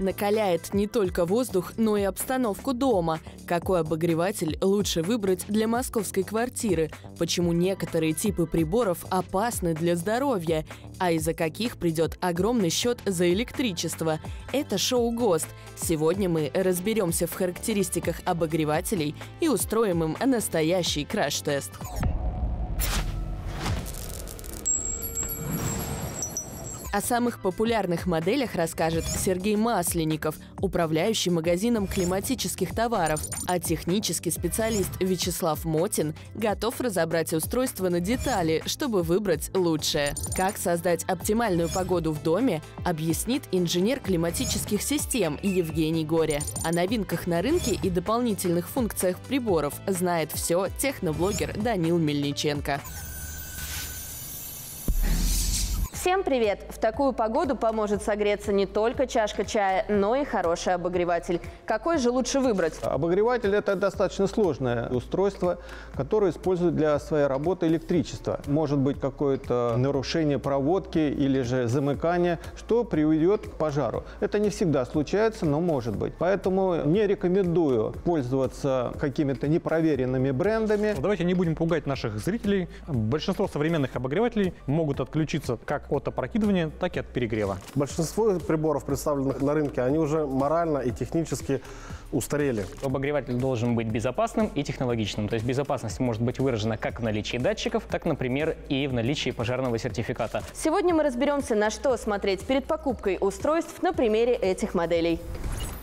накаляет не только воздух, но и обстановку дома. Какой обогреватель лучше выбрать для московской квартиры? Почему некоторые типы приборов опасны для здоровья? А из-за каких придет огромный счет за электричество? Это шоу «ГОСТ». Сегодня мы разберемся в характеристиках обогревателей и устроим им настоящий краш-тест. О самых популярных моделях расскажет Сергей Масленников, управляющий магазином климатических товаров. А технический специалист Вячеслав Мотин готов разобрать устройство на детали, чтобы выбрать лучшее. Как создать оптимальную погоду в доме, объяснит инженер климатических систем Евгений Горе. О новинках на рынке и дополнительных функциях приборов знает все техноблогер Данил Мельниченко. Всем привет! В такую погоду поможет согреться не только чашка чая, но и хороший обогреватель. Какой же лучше выбрать? Обогреватель – это достаточно сложное устройство, которое использует для своей работы электричество. Может быть какое-то нарушение проводки или же замыкание, что приведет к пожару. Это не всегда случается, но может быть. Поэтому не рекомендую пользоваться какими-то непроверенными брендами. Давайте не будем пугать наших зрителей. Большинство современных обогревателей могут отключиться как от опрокидывания, так и от перегрева. Большинство приборов, представленных на рынке, они уже морально и технически устарели. Обогреватель должен быть безопасным и технологичным. То есть безопасность может быть выражена как в наличии датчиков, так, например, и в наличии пожарного сертификата. Сегодня мы разберемся, на что смотреть перед покупкой устройств на примере этих моделей.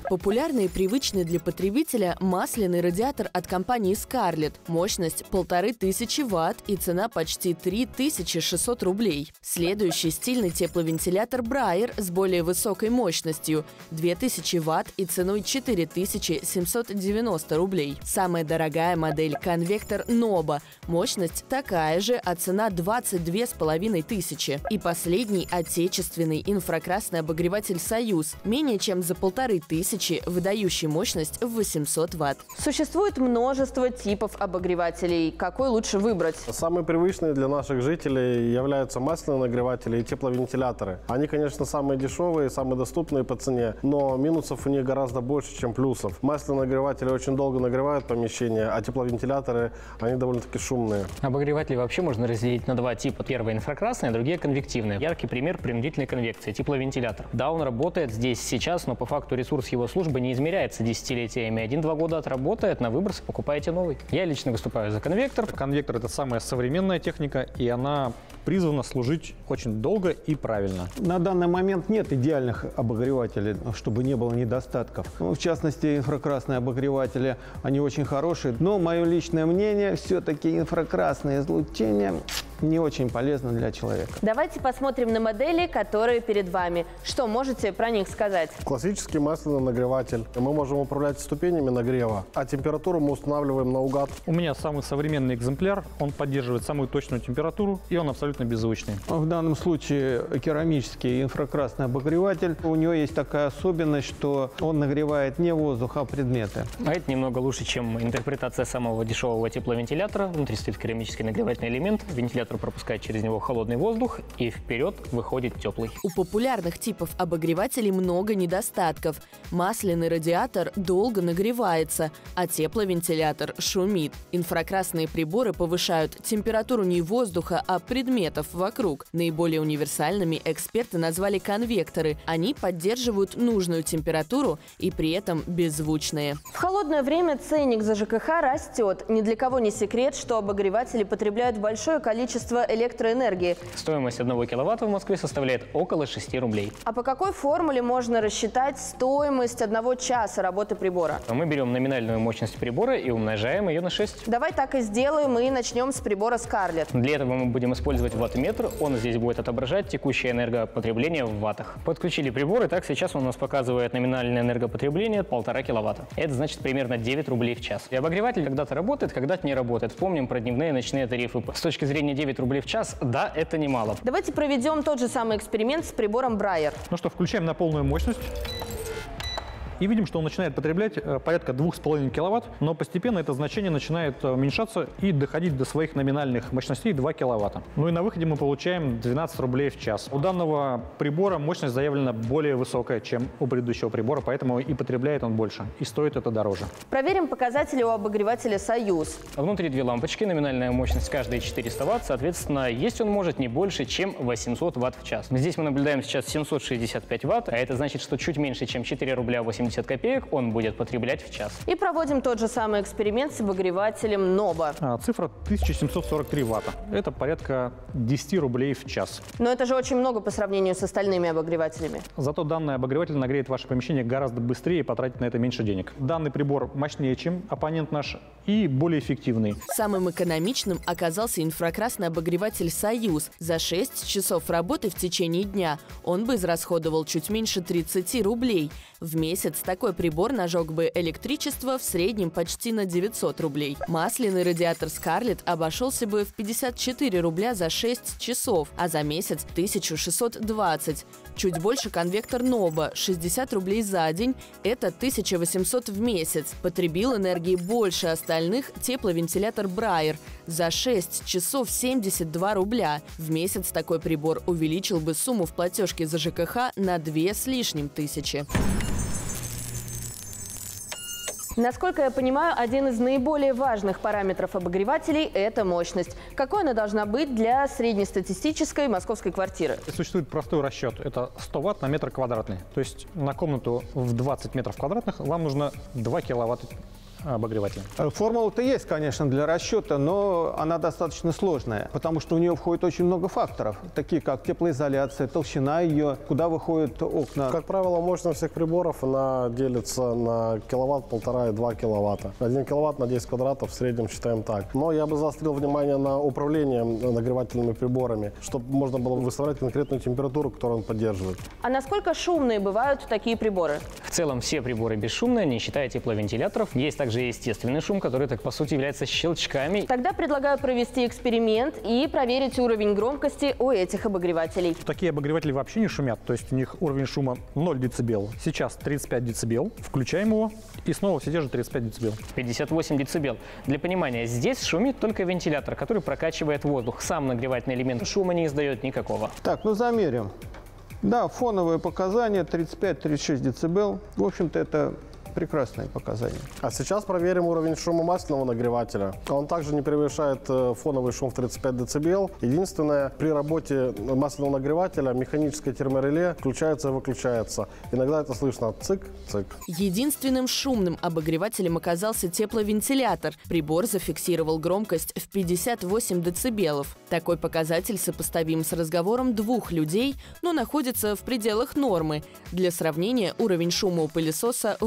Популярный и привычный для потребителя масляный радиатор от компании Scarlett. Мощность – 1500 ватт и цена почти 3600 рублей. Следующий стильный тепловентилятор Брайер с более высокой мощностью – 2000 ватт и ценой 4790 рублей. Самая дорогая модель – конвектор Nova. Мощность такая же, а цена 22 с половиной тысячи. И последний – отечественный инфракрасный обогреватель «Союз» менее чем за полторы тысячи тысячи, выдающий мощность в 800 ватт. Существует множество типов обогревателей. Какой лучше выбрать? Самые привычные для наших жителей являются масляные нагреватели и тепловентиляторы. Они, конечно, самые дешевые, самые доступные по цене, но минусов у них гораздо больше, чем плюсов. Масляные нагреватели очень долго нагревают помещение, а тепловентиляторы, они довольно-таки шумные. Обогреватели вообще можно разделить на два типа. Первый инфракрасный, а другие конвективные. Яркий пример принудительной конвекции – тепловентилятор. Да, он работает здесь сейчас, но по факту ресурс его службы не измеряется десятилетиями. Один-два года отработает, на выброс покупаете новый. Я лично выступаю за конвектор. Конвектор – это самая современная техника, и она призвана служить очень долго и правильно. На данный момент нет идеальных обогревателей, чтобы не было недостатков. Ну, в частности, инфракрасные обогреватели, они очень хорошие. Но мое личное мнение, все-таки инфракрасное излучение не очень полезно для человека. Давайте посмотрим на модели, которые перед вами. Что можете про них сказать? Классический масляный нагреватель. Мы можем управлять ступенями нагрева, а температуру мы устанавливаем наугад. У меня самый современный экземпляр. Он поддерживает самую точную температуру, и он абсолютно беззвучный. В данном случае керамический инфракрасный обогреватель. У него есть такая особенность, что он нагревает не воздух, а предметы. А это немного лучше, чем интерпретация самого дешевого тепловентилятора. Внутри стоит керамический нагревательный элемент. Вентилятор вентилятор пропускает через него холодный воздух, и вперед выходит теплый. У популярных типов обогревателей много недостатков. Масляный радиатор долго нагревается, а тепловентилятор шумит. Инфракрасные приборы повышают температуру не воздуха, а предметов вокруг. Наиболее универсальными эксперты назвали конвекторы. Они поддерживают нужную температуру и при этом беззвучные. В холодное время ценник за ЖКХ растет. Ни для кого не секрет, что обогреватели потребляют большое количество электроэнергии. Стоимость 1 киловатта в Москве составляет около 6 рублей. А по какой формуле можно рассчитать стоимость одного часа работы прибора? Мы берем номинальную мощность прибора и умножаем ее на 6. Давай так и сделаем и начнем с прибора Scarlett. Для этого мы будем использовать ваттметр. Он здесь будет отображать текущее энергопотребление в ваттах. Подключили прибор, и так сейчас он у нас показывает номинальное энергопотребление 1,5 киловатта. Это значит примерно 9 рублей в час. И обогреватель когда-то работает, когда-то не работает. Вспомним про дневные и ночные тарифы. С точки зрения 9 рублей в час, да, это немало. Давайте проведем тот же самый эксперимент с прибором Брайер. Ну что, включаем на полную мощность. И видим, что он начинает потреблять э, порядка 2,5 киловатт, но постепенно это значение начинает э, уменьшаться и доходить до своих номинальных мощностей 2 киловатта. Ну и на выходе мы получаем 12 рублей в час. У данного прибора мощность заявлена более высокая, чем у предыдущего прибора, поэтому и потребляет он больше, и стоит это дороже. Проверим показатели у обогревателя «Союз». Внутри две лампочки, номинальная мощность каждой 400 ватт, соответственно, есть он может не больше, чем 800 ватт в час. Здесь мы наблюдаем сейчас 765 ватт, а это значит, что чуть меньше, чем 4 рубля 80 копеек он будет потреблять в час. И проводим тот же самый эксперимент с обогревателем «Нова». А, Цифра 1743 ватта. Это порядка 10 рублей в час. Но это же очень много по сравнению с остальными обогревателями. Зато данный обогреватель нагреет ваше помещение гораздо быстрее и потратит на это меньше денег. Данный прибор мощнее, чем оппонент наш, и более эффективный. Самым экономичным оказался инфракрасный обогреватель «Союз». За 6 часов работы в течение дня он бы израсходовал чуть меньше 30 рублей. В месяц такой прибор нажег бы электричество в среднем почти на 900 рублей. Масляный радиатор «Скарлетт» обошелся бы в 54 рубля за 6 часов, а за месяц 1620. Чуть больше конвектор «Нова» – 60 рублей за день, это 1800 в месяц. Потребил энергии больше остальных тепловентилятор «Брайер» за 6 часов 72 рубля. В месяц такой прибор увеличил бы сумму в платежке за ЖКХ на 2 с лишним тысячи. Насколько я понимаю, один из наиболее важных параметров обогревателей – это мощность. Какой она должна быть для среднестатистической московской квартиры? Существует простой расчет. Это 100 ватт на метр квадратный. То есть на комнату в 20 метров квадратных вам нужно 2 киловатта обогревателя. Э, Формула-то есть, конечно, для расчета, но она достаточно сложная, потому что у нее входит очень много факторов, такие как теплоизоляция, толщина ее, куда выходят окна. Как правило, мощность всех приборов она делится на киловатт, полтора и два киловатта. Один киловатт на 10 квадратов в среднем считаем так. Но я бы заострил внимание на управление нагревательными приборами, чтобы можно было выставлять конкретную температуру, которую он поддерживает. А насколько шумные бывают такие приборы? В целом все приборы бесшумные, не считая тепловентиляторов. Есть также естественный шум, который, так по сути, является щелчками. Тогда предлагаю провести эксперимент и проверить уровень громкости у этих обогревателей. Такие обогреватели вообще не шумят, то есть у них уровень шума 0 дБ. Сейчас 35 дБ, включаем его, и снова все те же 35 дБ. 58 децибел. Для понимания, здесь шумит только вентилятор, который прокачивает воздух. Сам нагревательный элемент шума не издает никакого. Так, ну замерим. Да, фоновые показания 35-36 дБ. В общем-то, это прекрасные показания. А сейчас проверим уровень шума масляного нагревателя. Он также не превышает э, фоновый шум в 35 дБ. Единственное, при работе масляного нагревателя механическое термореле включается и выключается. Иногда это слышно цик-цик. Единственным шумным обогревателем оказался тепловентилятор. Прибор зафиксировал громкость в 58 децибелов. Такой показатель сопоставим с разговором двух людей, но находится в пределах нормы. Для сравнения, уровень шума у пылесоса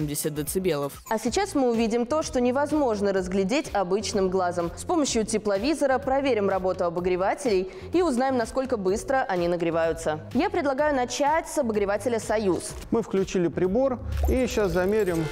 80 децибелов. А сейчас мы увидим то, что невозможно разглядеть обычным глазом. С помощью тепловизора проверим работу обогревателей и узнаем, насколько быстро они нагреваются. Я предлагаю начать с обогревателя «Союз». Мы включили прибор и сейчас замерим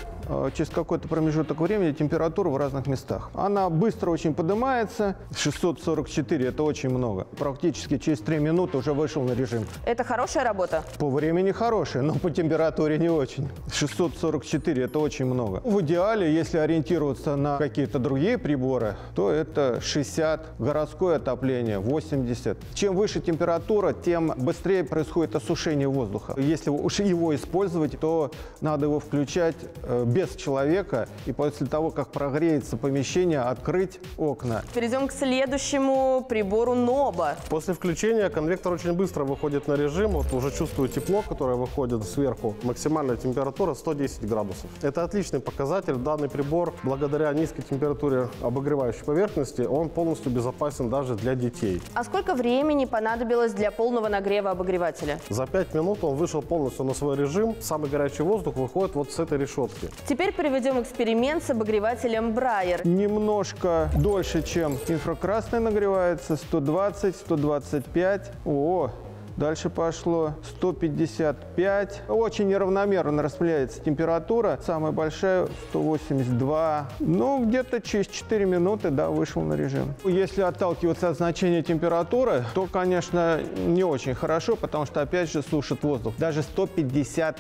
через какой-то промежуток времени температуру в разных местах. Она быстро очень поднимается. 644 – это очень много. Практически через 3 минуты уже вышел на режим. Это хорошая работа? По времени хорошая, но по температуре не очень. 644 – это очень много. В идеале, если ориентироваться на какие-то другие приборы, то это 60. Городское отопление – 80. Чем выше температура, тем быстрее происходит осушение воздуха. Если уж его использовать, то надо его включать э, без человека. И после того, как прогреется помещение, открыть окна. Перейдем к следующему прибору НОБА. После включения конвектор очень быстро выходит на режим. Вот уже чувствую тепло, которое выходит сверху. Максимальная температура 110 градусов. Это отличный показатель. Данный прибор, благодаря низкой температуре обогревающей поверхности, он полностью безопасен даже для детей. А сколько времени понадобилось для полного нагрева обогревателя? За 5 минут он вышел полностью на свой режим. Самый горячий воздух выходит вот с этой решетки. Теперь проведем эксперимент с обогревателем Брайер. Немножко дольше, чем инфракрасный нагревается. 120, 125. О, Дальше пошло 155. Очень неравномерно распределяется температура. Самая большая 182. Ну, где-то через 4 минуты, да, вышел на режим. Если отталкиваться от значения температуры, то, конечно, не очень хорошо, потому что, опять же, сушит воздух. Даже 150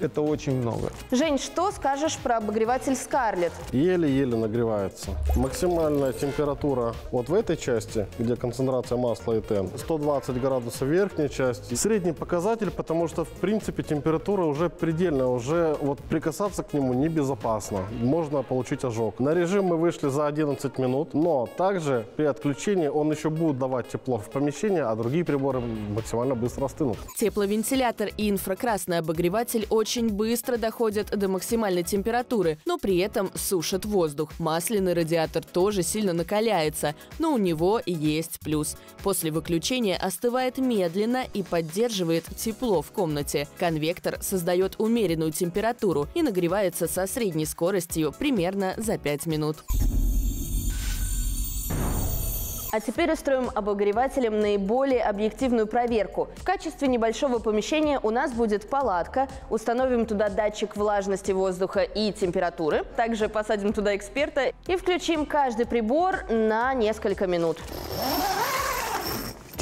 это очень много. Жень, что скажешь про обогреватель Scarlett? Еле-еле нагревается. Максимальная температура вот в этой части, где концентрация масла и тен, 120 градусов в верхней части. Средний показатель, потому что, в принципе, температура уже предельная, уже вот прикасаться к нему небезопасно. Можно получить ожог. На режим мы вышли за 11 минут, но также при отключении он еще будет давать тепло в помещение, а другие приборы максимально быстро остынут. Тепловентилятор и инфракрасный обогреватель очень быстро доходят до максимальной температуры, но при этом сушат воздух. Масляный радиатор тоже сильно накаляется, но у него есть плюс. После выключения остывает медленно и поддерживает тепло в комнате. Конвектор создает умеренную температуру и нагревается со средней скоростью примерно за 5 минут. А теперь устроим обогревателем наиболее объективную проверку. В качестве небольшого помещения у нас будет палатка. Установим туда датчик влажности воздуха и температуры. Также посадим туда эксперта и включим каждый прибор на несколько минут.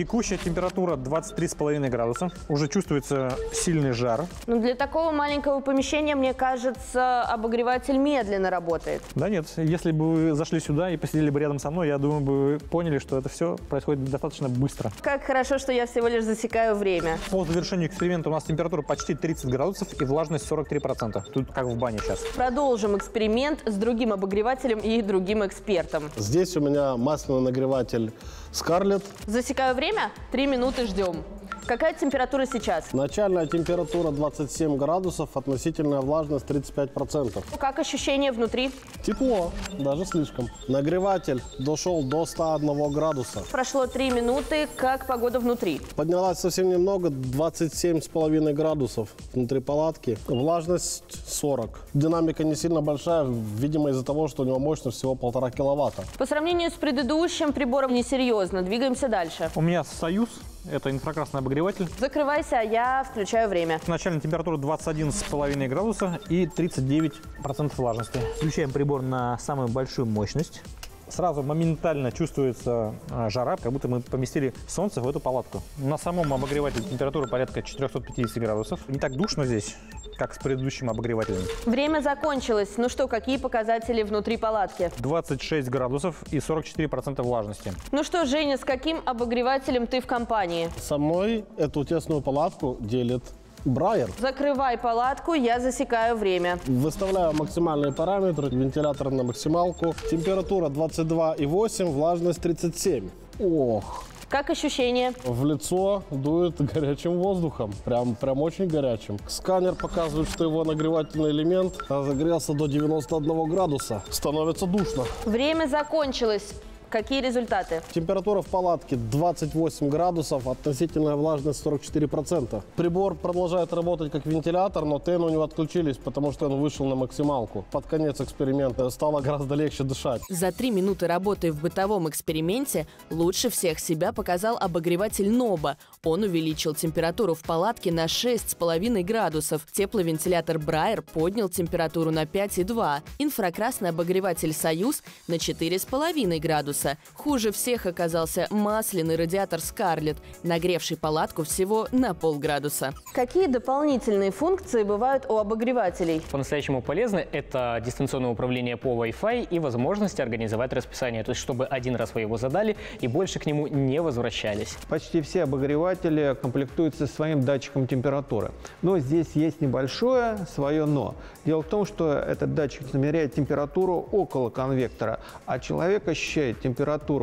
Текущая температура 23,5 градуса. Уже чувствуется сильный жар. Но для такого маленького помещения, мне кажется, обогреватель медленно работает. Да нет, если бы вы зашли сюда и посидели бы рядом со мной, я думаю, бы вы поняли, что это все происходит достаточно быстро. Как хорошо, что я всего лишь засекаю время. По завершению эксперимента у нас температура почти 30 градусов и влажность 43%. Тут как в бане сейчас. Продолжим эксперимент с другим обогревателем и другим экспертом. Здесь у меня масляный нагреватель Scarlett. Засекаю время. Три минуты ждем. Какая температура сейчас? Начальная температура 27 градусов, относительная влажность 35%. Как ощущение внутри? Тепло, даже слишком. Нагреватель дошел до 101 градуса. Прошло три минуты. Как погода внутри? Поднялась совсем немного, 27,5 градусов внутри палатки. Влажность 40. Динамика не сильно большая, видимо из-за того, что у него мощность всего полтора киловатта. По сравнению с предыдущим прибором несерьезно. Двигаемся дальше. У меня «Союз». Это инфракрасный обогреватель. Закрывайся, я включаю время. Начальная температура 21,5 градуса и 39% влажности. Включаем прибор на самую большую мощность. Сразу моментально чувствуется а, жара, как будто мы поместили солнце в эту палатку. На самом обогревателе температура порядка 450 градусов. Не так душно здесь, как с предыдущим обогревателем. Время закончилось. Ну что, какие показатели внутри палатки? 26 градусов и 44% влажности. Ну что, Женя, с каким обогревателем ты в компании? Со мной эту тесную палатку делит Брайер. Закрывай палатку, я засекаю время. Выставляю максимальные параметры, вентилятор на максималку. Температура 22,8, влажность 37. Ох, Как ощущение? в лицо дует горячим воздухом. Прям, прям очень горячим. Сканер показывает, что его нагревательный элемент разогрелся до 91 градуса. Становится душно. Время закончилось. Какие результаты? Температура в палатке 28 градусов, относительная влажность 44%. Прибор продолжает работать как вентилятор, но тен у него отключились, потому что он вышел на максималку. Под конец эксперимента стало гораздо легче дышать. За три минуты работы в бытовом эксперименте лучше всех себя показал обогреватель Ноба. Он увеличил температуру в палатке на 6,5 градусов. Тепловентилятор Брайер поднял температуру на 5,2. Инфракрасный обогреватель Союз на 4,5 градуса. Хуже всех оказался масляный радиатор Скарлет, нагревший палатку всего на полградуса. Какие дополнительные функции бывают у обогревателей? По-настоящему полезно это дистанционное управление по Wi-Fi и возможность организовать расписание. То есть, чтобы один раз вы его задали и больше к нему не возвращались. Почти все обогреватели комплектуются своим датчиком температуры. Но здесь есть небольшое свое «но». Дело в том, что этот датчик замеряет температуру около конвектора, а человек ощущает температуру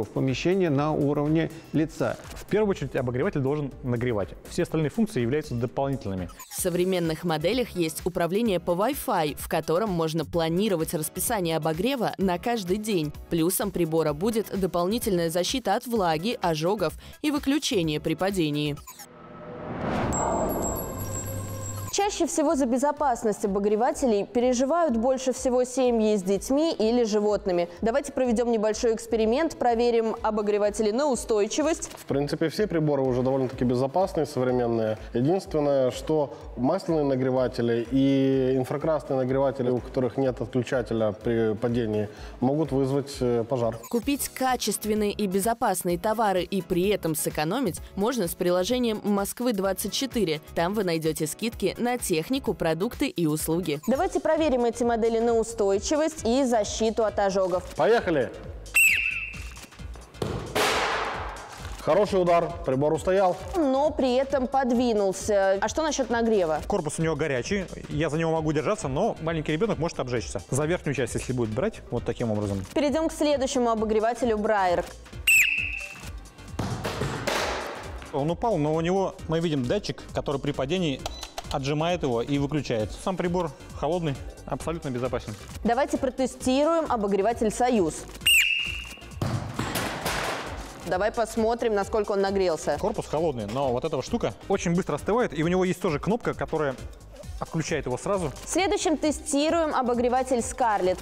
в помещении на уровне лица. В первую очередь обогреватель должен нагревать. Все остальные функции являются дополнительными. В современных моделях есть управление по Wi-Fi, в котором можно планировать расписание обогрева на каждый день. Плюсом прибора будет дополнительная защита от влаги, ожогов и выключение при падении. Чаще всего за безопасность обогревателей переживают больше всего семьи с детьми или животными. Давайте проведем небольшой эксперимент, проверим обогреватели на устойчивость. В принципе, все приборы уже довольно-таки безопасные, современные. Единственное, что масляные нагреватели и инфракрасные нагреватели, у которых нет отключателя при падении, могут вызвать э, пожар. Купить качественные и безопасные товары и при этом сэкономить можно с приложением Москвы-24. Там вы найдете скидки на на технику, продукты и услуги. Давайте проверим эти модели на устойчивость и защиту от ожогов. Поехали! Хороший удар, прибор устоял. Но при этом подвинулся. А что насчет нагрева? Корпус у него горячий, я за него могу держаться, но маленький ребенок может обжечься. За верхнюю часть, если будет брать, вот таким образом. Перейдем к следующему обогревателю Брайер. Он упал, но у него мы видим датчик, который при падении отжимает его и выключает. Сам прибор холодный, абсолютно безопасен. Давайте протестируем обогреватель «Союз». Давай посмотрим, насколько он нагрелся. Корпус холодный, но вот эта штука очень быстро остывает, и у него есть тоже кнопка, которая отключает его сразу. Следующим тестируем обогреватель «Скарлетт».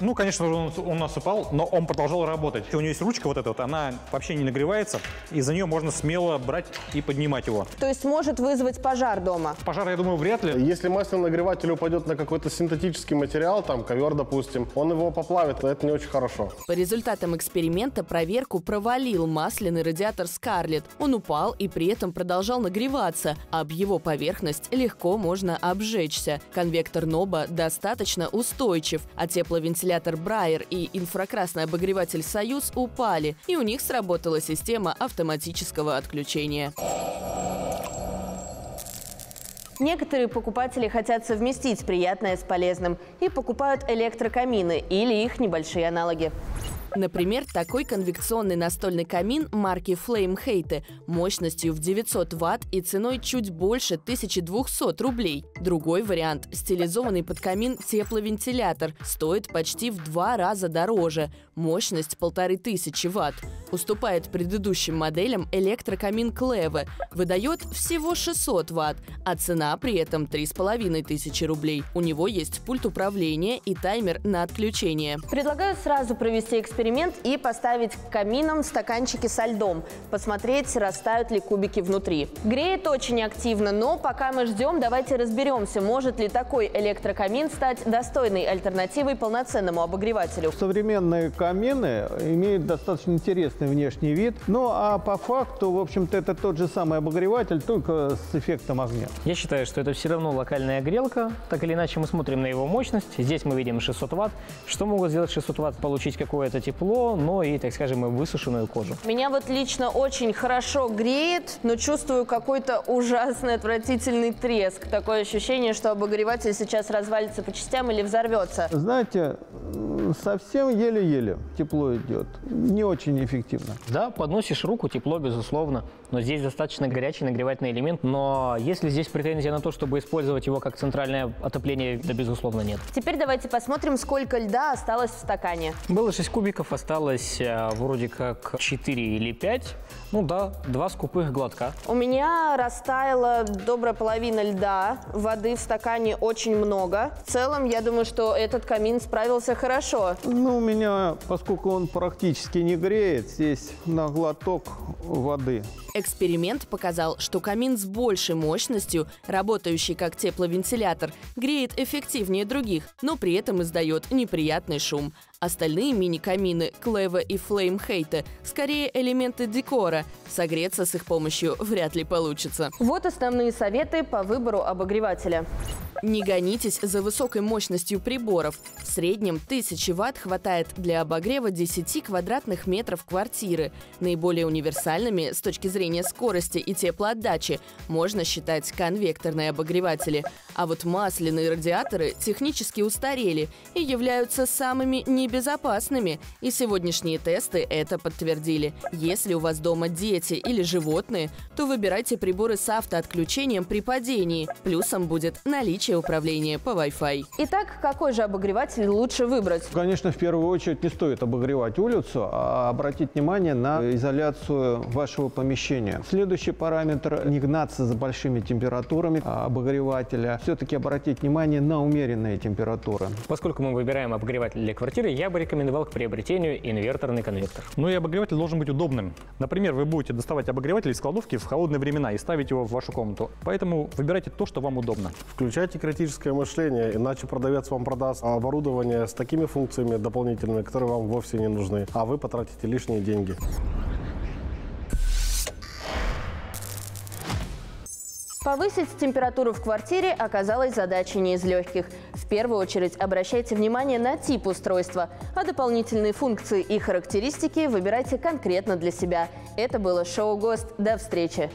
Ну, конечно же, он у нас упал, но он продолжал работать. У него есть ручка вот эта вот, она вообще не нагревается, и за нее можно смело брать и поднимать его. То есть может вызвать пожар дома. Пожар, я думаю, вряд ли. Если масляный нагреватель упадет на какой-то синтетический материал, там ковер, допустим, он его поплавит, это не очень хорошо. По результатам эксперимента проверку провалил масляный радиатор Скарлетт. Он упал и при этом продолжал нагреваться. Об его поверхность легко можно обжечься. Конвектор Ноба достаточно устойчив, а тепловентилятор Брайер и инфракрасный обогреватель Союз упали, и у них сработала система автоматического отключения. Некоторые покупатели хотят совместить приятное с полезным и покупают электрокамины или их небольшие аналоги. Например, такой конвекционный настольный камин марки Flame Hate мощностью в 900 ватт и ценой чуть больше 1200 рублей. Другой вариант – стилизованный под камин тепловентилятор, стоит почти в два раза дороже, мощность 1500 ватт. Уступает предыдущим моделям электрокамин Клеве, выдает всего 600 ватт, а цена при этом 3500 рублей. У него есть пульт управления и таймер на отключение. Предлагаю сразу провести эксперимент и поставить к каминам стаканчики со льдом, посмотреть, растают ли кубики внутри. Греет очень активно, но пока мы ждем, давайте разберемся, может ли такой электрокамин стать достойной альтернативой полноценному обогревателю. Современные камины имеют достаточно интересный внешний вид. Ну а по факту, в общем-то, это тот же самый обогреватель, только с эффектом огня. Я считаю, что это все равно локальная грелка. Так или иначе мы смотрим на его мощность. Здесь мы видим 600 ватт. Что могут сделать 600 ватт? Получить какое-то тепло, но и, так скажем, и высушенную кожу. Меня вот лично очень хорошо греет, но чувствую какой-то ужасный, отвратительный треск. Такое ощущение, что обогреватель сейчас развалится по частям или взорвется. Знаете, совсем еле-еле тепло идет. Не очень эффективно. Да, подносишь руку, тепло, безусловно, но здесь достаточно горячий нагревательный элемент. Но если здесь претензия на то, чтобы использовать его как центральное отопление, да, безусловно, нет. Теперь давайте посмотрим, сколько льда осталось в стакане. Было 6 кубиков, осталось э, вроде как 4 или 5. Ну да, два скупых глотка. У меня растаяла добрая половина льда, воды в стакане очень много. В целом, я думаю, что этот камин справился хорошо. Ну, у меня, поскольку он практически не греет, здесь на глоток воды. Эксперимент показал, что камин с большей мощностью, работающий как тепловентилятор, греет эффективнее других, но при этом издает неприятный шум. Остальные мини-камины Клева и Flame Hate скорее элементы декора. Согреться с их помощью вряд ли получится. Вот основные советы по выбору обогревателя. Не гонитесь за высокой мощностью приборов. В среднем 1000 ватт хватает для обогрева 10 квадратных метров квартиры. Наиболее универсальными с точки зрения скорости и теплоотдачи можно считать конвекторные обогреватели. А вот масляные радиаторы технически устарели и являются самыми небезопасными. И сегодняшние тесты это подтвердили. Если у вас дома дети или животные, то выбирайте приборы с автоотключением при падении. Плюсом будет наличие управления по Wi-Fi. Итак, какой же обогреватель лучше выбрать? Конечно, в первую очередь не стоит обогревать улицу, а обратить внимание на изоляцию вашего помещения. Следующий параметр – не гнаться за большими температурами обогревателя. Все-таки обратить внимание на умеренные температуры. Поскольку мы выбираем обогреватель для квартиры, я бы рекомендовал к приобретению инверторный конвектор. Ну и обогреватель должен быть удобным. Например, вы будете доставать обогреватель из кладовки в холодные времена и ставить его в вашу комнату. Поэтому выбирайте то, что вам удобно. Включайте критическое мышление, иначе продавец вам продаст оборудование с такими функциями дополнительными, которые вам вовсе не нужны, а вы потратите лишние деньги. Повысить температуру в квартире оказалась задачей не из легких. В первую очередь обращайте внимание на тип устройства, а дополнительные функции и характеристики выбирайте конкретно для себя. Это было шоу «ГОСТ». До встречи!